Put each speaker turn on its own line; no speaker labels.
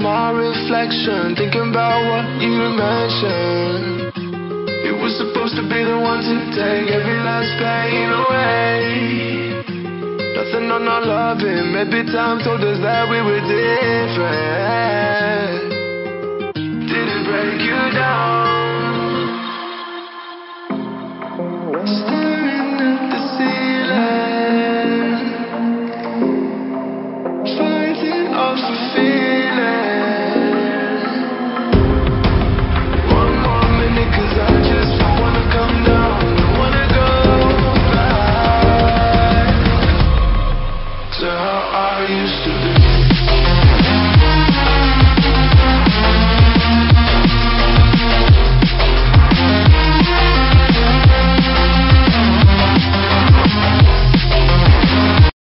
reflection, thinking about what you mentioned. It was supposed to be the one to take every last pain away. Nothing on our loving, maybe time told us that we were different. Did it break you down? I used to be.